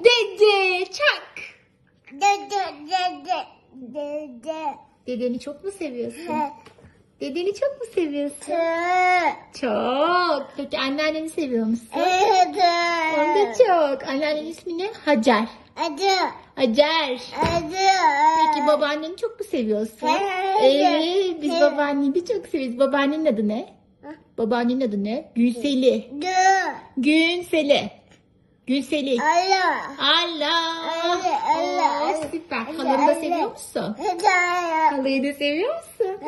Dede çak. Dede dede dede. Dedeni çok mu seviyorsun? Dedeni çok mu seviyorsun? Çok. Peki anneanneni seviyor musun? Adı. Onu da çok. Anneannenin ismi ne? Hacer. Adı. Hacer. Adı. Peki babaanneni çok mu seviyorsun? Evet. Evet biz babaanneni de çok seviyoruz. Babaannenin adı ne? Babaannenin adı ne? Gülseli. Dı. Günseli. Günseli. Allah. Allah. Allah, Allah, Oo, süper. Halanı da seviyor musun? Halıyı da seviyor musun?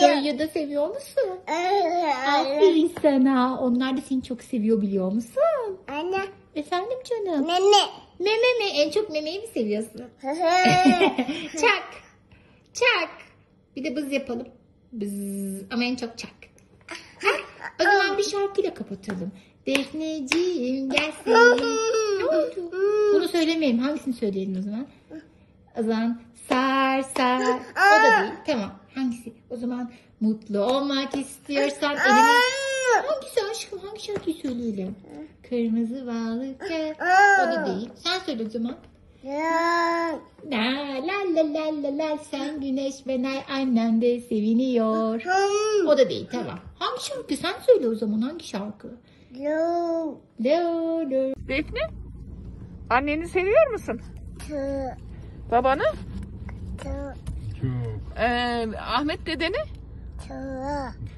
Dayıyı da seviyor musun? Aferin sana. Onlar da seni çok seviyor biliyor musun? Anne. Efendim canım. Nene. Meme mi? En çok memeyi mi seviyorsun? çak. Çak. Bir de bız yapalım. Bız. Ama en çok çak. o zaman bir şarkıyla kapatalım. Defneciğim gelsin. Ne oldu? Bunu söylemeyeyim. Hangisini söyleyelim o zaman? O zaman sar sar. O da değil. Tamam. Hangisi? O zaman mutlu olmak istiyorsan elini... Hangisi aşkım? Hangi şarkıyı söyleyelim? Kırmızı balık. O da değil. Sen söyle o zaman. La la la la la la sen güneş ve nay annem de seviniyor. O da değil tamam. Hangi şarkı sen söyle o zaman hangi şarkı? Lu. Lo lo. Defne, anneni seviyor musun? Tı. Babanı? Tı. Ee, Ahmet dedeni? Tı.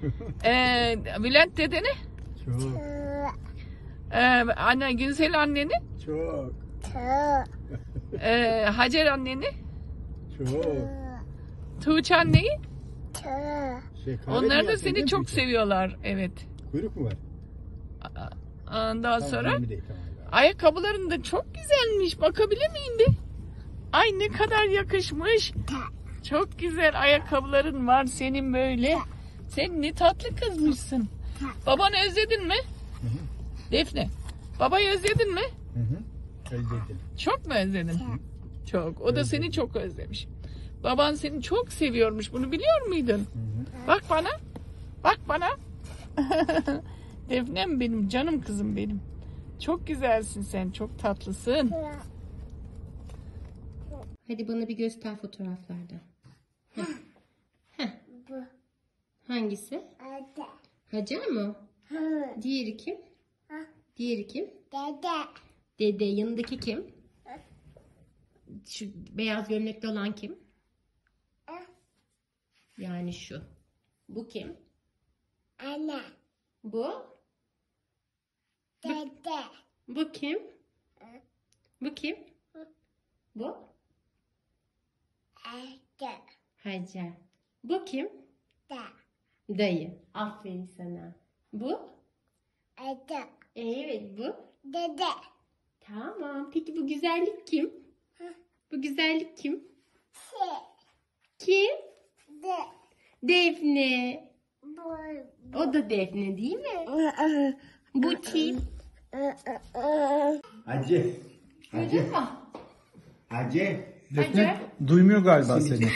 Ee, Bülent dedeni? Tı. Ee, anne, Günsel anneni? Çok, Tı. Ee, Hacer anneni? çok. Tuğçe anneyi? Tı. Şey, Onlar da seni çok seviyorlar. Evet. Kuyruk mu var? Ondan Tamam, sonra önemli değil, tamam. ayakkabıların da çok güzelmiş. Bakabilir miyim bir? Ay ne kadar yakışmış. Çok güzel ayakkabıların var senin böyle. Sen ne tatlı kızmışsın. Babanı özledin mi? Defne. Babayı özledin mi? Hı hı. Özledim. Çok mu özledin? Çok. O da seni çok özlemiş. Baban seni çok seviyormuş. Bunu biliyor muydun? Bak bana. Bak bana. Defnem benim canım kızım benim. Çok güzelsin sen. Çok tatlısın. Hadi bana bir göster fotoğraflarda. Bu. Hangisi? Adı. Hacer o? Hı. Diğeri kim? Diğeri kim? Dede. Dede yanındaki kim? Şu beyaz gömlekli olan kim? Yani şu. Bu kim? Anne. Bu? Dede. Bu kim? Bu kim? Bu? Adı. Hacer. Bu kim? Da. Dayı. Aferin sana. Bu? Adı. Evet bu. Dede. Tamam. Peki bu güzellik kim? Bu güzellik kim? Se. Kim? De. Defne. Bu. O da Defne değil mi? Bu kim? Hacı. Hacı. mu? Hacı. Hacer. Duymuyor galiba seni.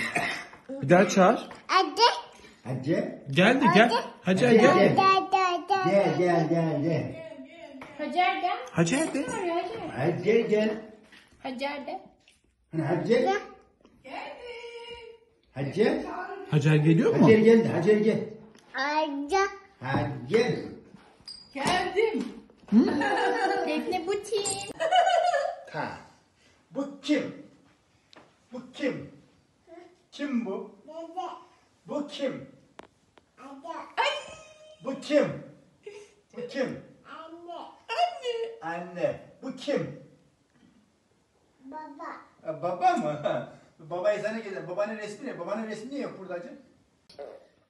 Bir daha çağır. Hacı. Geldi gel. Hacer Gel. gel. Gel gel gel gel. Hacer gel. Hacer de. Hacer. Hacı gel. Hacer de. Hacı. Hacı. Hacer geliyor mu? Hacer geldi. Hacer gel. Adı. Hacı. Defne bu kim? Ha. Bu kim? Bu kim? Kim bu? Dede. Bu kim? Adı. Bu kim? Bu kim? Anne. Anne. Bu kim? Baba. Ha, Baba mı? Babayı sana gelir. Babanın resmi ne? Babanın resmi niye yok burada acı?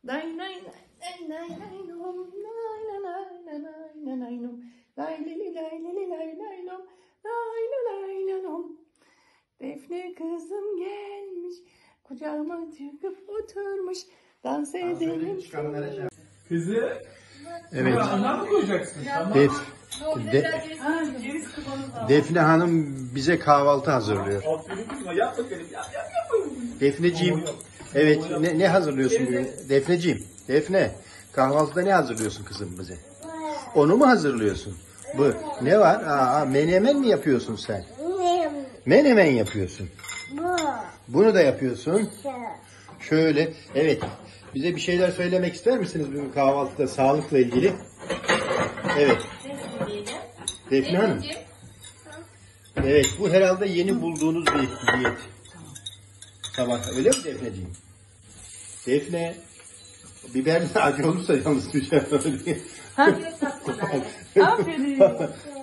Nay nay nay nay nay nay nay nay nay nay nay nom. Lay li lay li lay lay nom, lay lay la nom. Defne kızım gelmiş, kucağıma çıkıp oturmuş. Dans edelim. şey Kızı. Evet. Anlam mı koyacaksın? Tamam. Def, de, Defne Hanım bize kahvaltı hazırlıyor. Defneciğim. Evet ne, ne hazırlıyorsun bugün? Defneciğim. Defne. Kahvaltıda ne hazırlıyorsun kızım bize? Onu mu hazırlıyorsun? Bu ne var? Aa, menemen mi yapıyorsun sen? Nem. Menemen yapıyorsun. Bu. Bunu da yapıyorsun. Şöyle, evet. Bize bir şeyler söylemek ister misiniz bugün kahvaltıda sağlıkla ilgili? Evet. Defne Hanım. Evet, bu herhalde yeni bulduğunuz bir diyet. Sabah, öyle mi Defneciğim? Defne, biber acı olursa yalnız bir şey Aferin.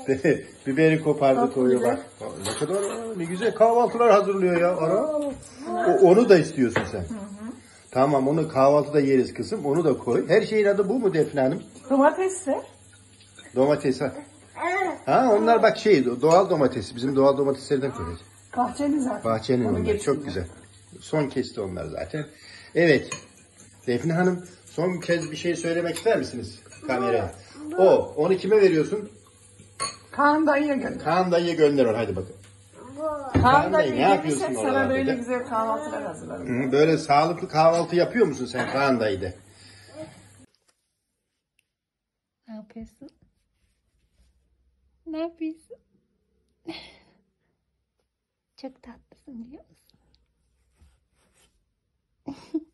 Biberi kopardı koyuyor bak. Ne kadar ne güzel kahvaltılar hazırlıyor ya. Ara. O- onu da istiyorsun sen. Tamam onu kahvaltıda yeriz kızım. Onu da koy. Her şeyin adı bu mu Defne Hanım? Domatesle. Domates ha. Ha onlar bak şey doğal domates. Bizim doğal domateslerden koyuyoruz. Bahçeli zaten. Bahçenin Onu onlar. getirdim. Çok güzel. Son kesti onlar zaten. Evet. Defne Hanım son kez bir şey söylemek ister misiniz kameraya? O. Onu kime veriyorsun? Kaan dayıya gönder. Kaan dayıya gönder onu. Hadi bakın. Kaan dayı ne yapıyorsun gelirsek sana oralarda böyle güzel kahvaltılar hazırlarım. Hı, Böyle sağlıklı kahvaltı yapıyor musun sen Kaan dayıda? Ne yapıyorsun? Ne yapıyorsun? Çok tatlısın biliyor musun?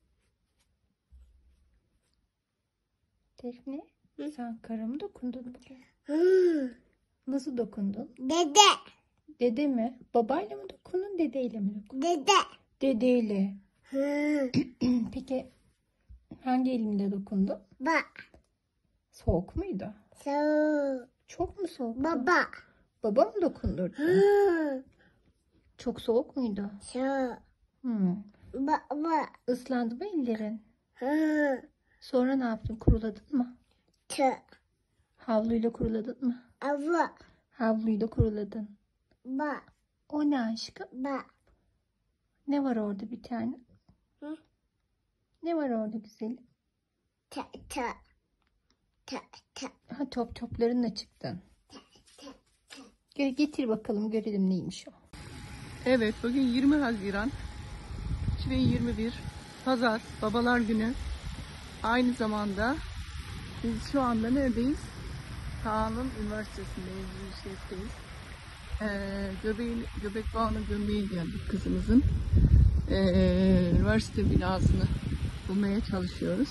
Defne, sen karama dokundun bugün. Nasıl dokundun? Dede. Dede mi? Babayla mı dokundun, dedeyle mi dokundun? Dede. Dedeyle. Hı. Peki hangi elimle dokundun? Bak. Soğuk muydu? Şu. Çok mu soğuk? Baba. Baba mı dokundurdu? Hı. Çok soğuk muydu? Şu. Hmm. Baba. Islandı mı ellerin? Hı. Sonra ne yaptın? Kuruladın mı? Şu. Havluyla kuruladın mı? Ava. Havluyla kuruladın. Bak. O ne aşkım? Bak. Ne var orada bir tane? Hı? Ne var orada güzelim? Ta ta. Ta ta. Ha top toplarınla çıktın. Gel getir bakalım görelim neymiş o. Evet bugün 20 Haziran 2021 Pazar Babalar Günü. Aynı zamanda biz şu anda neredeyiz? Kaan'ın üniversitesindeyiz, yüksekteyiz. Ee, göbek bağını gömleğe geldik kızımızın. Ee, üniversite binasını bulmaya çalışıyoruz.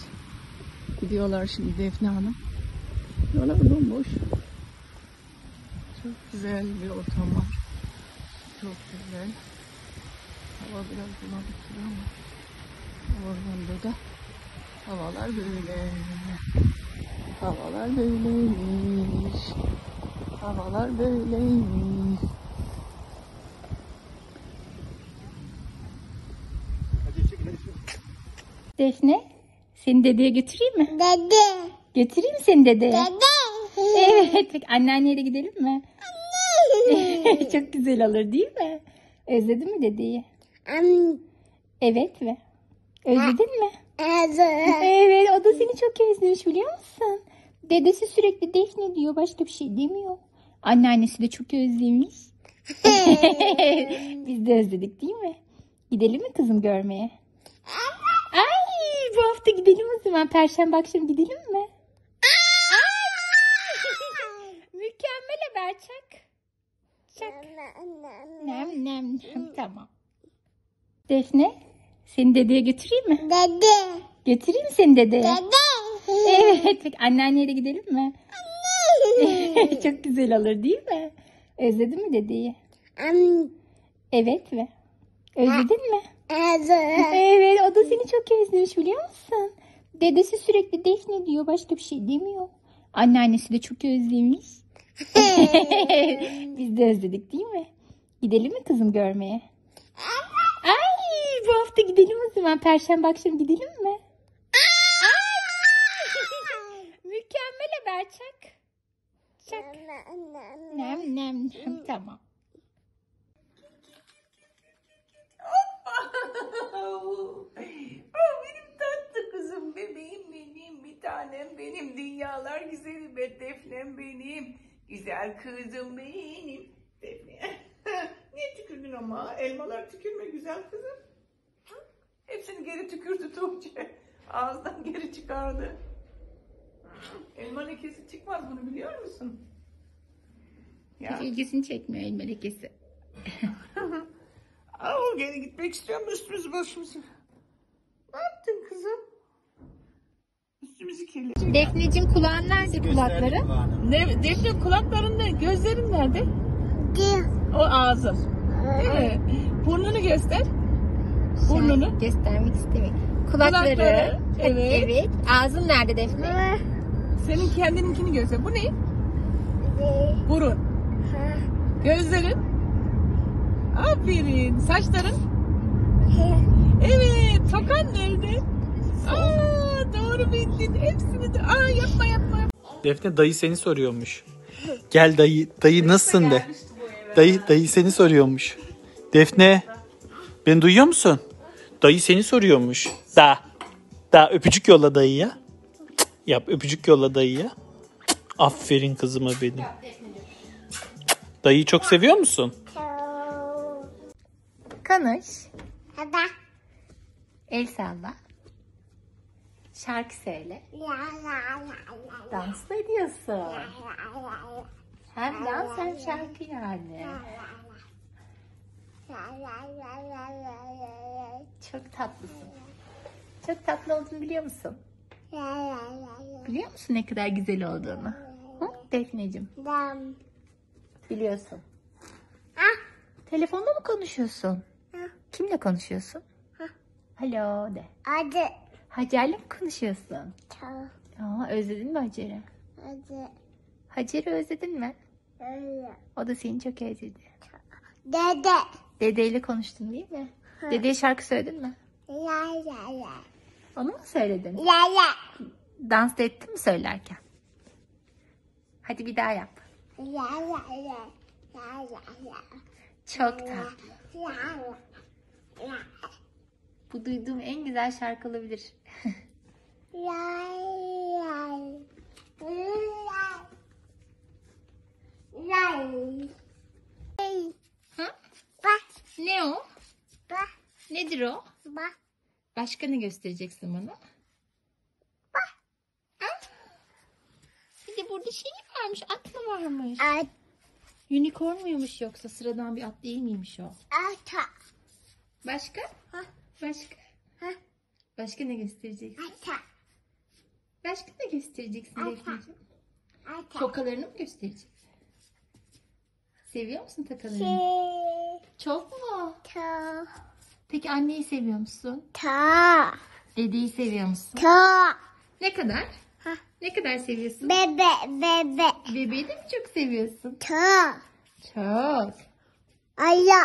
Gidiyorlar şimdi Defne Hanım. Yollar bomboş. Çok güzel bir ortam var. Çok güzel. Hava biraz bulanıktır ama ormanda da havalar böyle. Havalar böyleymiş. Havalar böyleymiş. Defne seni dedeye götüreyim mi? Dede. Götüreyim mi seni dedeye? Dede. Evet. Peki anneanneye gidelim mi? Çok güzel olur değil mi? Özledin mi dedeyi? Am. Evet mi? Özledin mi? Azı. Evet o da seni çok özlemiş biliyor musun? Dedesi sürekli Defne diyor başka bir şey demiyor. Anneannesi de çok özlemiş. Biz de özledik değil mi? Gidelim mi kızım görmeye? Ay bu hafta gidelim o zaman. Perşembe akşam gidelim mi? Ay! Mükemmel haber çak. Çak. Nem nem nem tamam. Defne seni dedeye götüreyim mi? Dede. Götüreyim mi seni dedeye? Dede. Evet. Peki anneanneye de gidelim mi? Çok güzel olur değil mi? Özledin mi dedeyi? Am. Evet mi? Özledin mi? Azı. Evet o da seni çok özlemiş biliyor musun? Dedesi sürekli Defne diyor başka bir şey demiyor. Anneannesi de çok özlemiş. Biz de özledik değil mi? Gidelim mi kızım görmeye? Ay hafta gidelim o zaman. Perşembe akşam gidelim mi? Mükemmel haber çak. Çak. Nem nem nem tamam. Oh, benim tatlı kızım bebeğim benim bir tanem benim dünyalar güzeli be Defnem benim güzel kızım benim Defne niye tükürdün ama elmalar tükürme güzel kızım? Hepsini geri tükürdü Tuğçe ağızdan geri çıkardı Elma lekesi çıkmaz bunu biliyor musun? Ya. İlgisini çekmiyor el melekesi. Aa, geri gitmek istiyorum üstümüzü başımızı. Ne yaptın kızım? Üstümüzü kirli. Defneciğim kulağın nerede kulakları? Ne, Defne kulaklarında, gözlerin nerede? O ağzın. Değil mi? Burnunu göster. Burnunu. Göstermek istemiyor. Kulakları. Kulakları, evet. Evet. Ağzın nerede Defne? Senin kendininkini göster. Bu ne? Burun. Gözlerin. Aferin. Saçların. Evet. Tokan nerede? Aa, doğru bildin. Hepsini de. Aa, yapma yapma. Defne dayı seni soruyormuş. Gel dayı, dayı nasılsın de. Dayı, dayı seni soruyormuş. Defne, beni duyuyor musun? Dayı seni soruyormuş. Da, da öpücük yolla dayıya. Cık, Yap öpücük yolla dayıya. Cık, Aferin kızıma benim. Dayıyı çok seviyor musun? Konuş. Hada. El salla. Şarkı söyle. Dans mı ediyorsun? Hem dans hem şarkı yani. La la la la la la. Çok tatlısın. Çok tatlı olduğunu biliyor musun? Biliyor musun ne kadar güzel olduğunu? Hı? Defneciğim biliyorsun. Ah. Telefonda mı konuşuyorsun? Kimle konuşuyorsun? Alo de. Adı. Hacer'le mi konuşuyorsun? Aa, özledin mi Hacer'i? Adı. Hacer'i özledin mi? Öyle. O da seni çok özledi. Dede. Dedeyle konuştun değil mi? Dedeye şarkı söyledin mi? La la la. Onu mu söyledin? La la. Dans da ettin mi söylerken? Hadi bir daha yap. La la la. La la la. Çok tatlı. La la. La. Bu duyduğum en güzel şarkı olabilir. La la. La. La. Hey. Ha? Ne o? Bak. Nedir o? Bak. Başka ne göstereceksin bana? At. Bir de burada şey varmış, at mı varmış? At. Unicorn muymuş yoksa sıradan bir at değil miymiş o? Ata. Başka? Ha. Başka? Ha. Başka ne göstereceksin? Ata. Başka ne göstereceksin Ata. Ata. Tokalarını mı göstereceksin? Seviyor musun tokalarını? Şey. Çok mu? Ta. Peki anneyi seviyor musun? Ta. Dedeyi seviyor musun? Ta. Ne kadar? Ha. Ne kadar seviyorsun? Bebe. Bebe. Bebeği de mi çok seviyorsun? Ta. Çok. Aya.